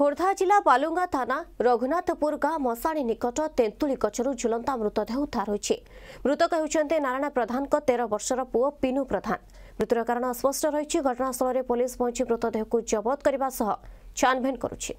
ଖୋର୍ଦ୍ଧା ଜିଲ୍ଲା ବାଲୁଙ୍ଗା ଥାନା ରଘୁନାଥପୁର ଗାଁ ମଶାଣି ନିକଟ ତେନ୍ତୁଳି ଗଛରୁ ଝୁଲନ୍ତା ମୃତଦେହ ଉଦ୍ଧାର ହୋଇଛି। ମୃତକ ହେଉଛନ୍ତି ନାରାୟଣ ପ୍ରଧାନଙ୍କ ତେର ବର୍ଷର ପୁଅ ପିନୁ ପ୍ରଧାନ। ମୃତ୍ୟୁର କାରଣ ଅସ୍ପଷ୍ଟ ରହିଛି। ଘଟଣାସ୍ଥଳରେ ପୋଲିସ ପହଞ୍ଚି ମୃତଦେହକୁ ଜବତ କରିବା ସହ ଛାନଭିନ୍ କରୁଛି।